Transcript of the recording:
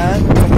and